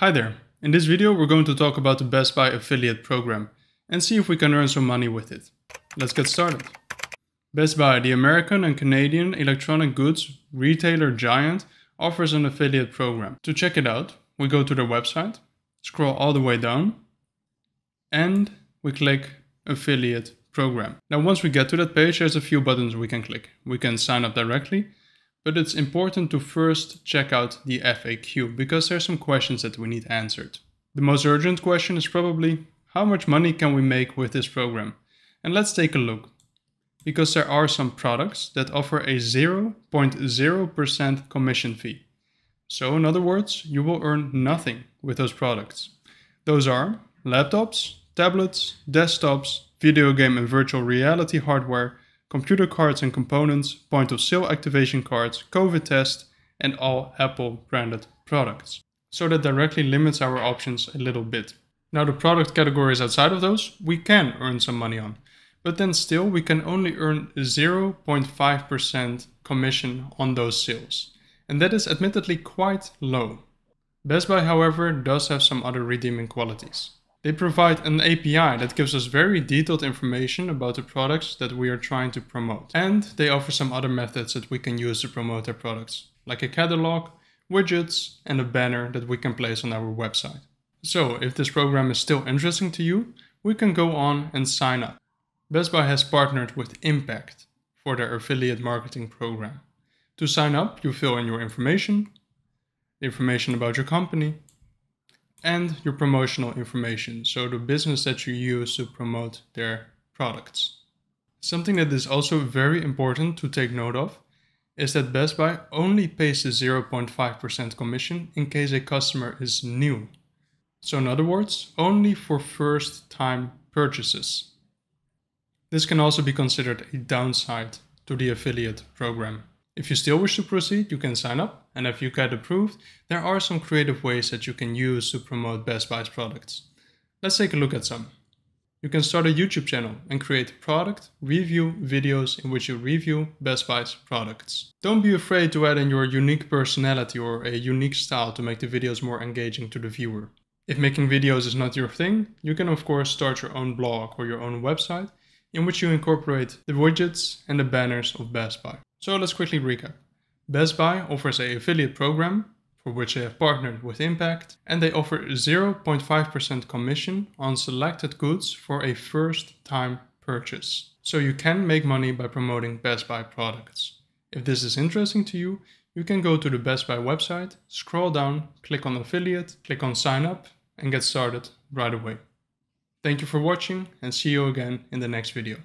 Hi there. In this video we're going to talk about the Best Buy affiliate program and see if we can earn some money with it. Let's get started. Best Buy, the American and Canadian electronic goods retailer giant, offers an affiliate program. To check it out, we go to their website, scroll all the way down, and we click affiliate program. Now once we get to that page, there's a few buttons we can click. We can sign up directly, but it's important to first check out the FAQ because there are some questions that we need answered. The most urgent question is probably how much money can we make with this program? And let's take a look. Because there are some products that offer a 0.0% commission fee. So in other words, you will earn nothing with those products. Those are laptops, tablets, desktops, video game and virtual reality hardware, computer cards and components, point of sale activation cards, COVID test, and all Apple branded products. So that directly limits our options a little bit. Now the product categories outside of those, we can earn some money on. But then still, we can only earn 0.5% commission on those sales. And that is admittedly quite low. Best Buy, however, does have some other redeeming qualities. They provide an API that gives us very detailed information about the products that we are trying to promote. And they offer some other methods that we can use to promote their products, like a catalog, widgets, and a banner that we can place on our website. So if this program is still interesting to you, we can go on and sign up. Best Buy has partnered with Impact for their affiliate marketing program. To sign up, you fill in your information, information about your company, and your promotional information, so the business that you use to promote their products. Something that is also very important to take note of is that Best Buy only pays the 0.5% commission in case a customer is new. So in other words, only for first time purchases. This can also be considered a downside to the affiliate program. If you still wish to proceed, you can sign up, and if you get approved, there are some creative ways that you can use to promote Best Buy's products. Let's take a look at some. You can start a YouTube channel and create product review videos in which you review Best Buy's products. Don't be afraid to add in your unique personality or a unique style to make the videos more engaging to the viewer. If making videos is not your thing, you can of course start your own blog or your own website in which you incorporate the widgets and the banners of Best Buy. So let's quickly recap. Best Buy offers a affiliate program for which they have partnered with Impact and they offer 0.5% commission on selected goods for a first time purchase. So you can make money by promoting Best Buy products. If this is interesting to you, you can go to the Best Buy website, scroll down, click on affiliate, click on sign up and get started right away. Thank you for watching and see you again in the next video.